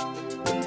Bye.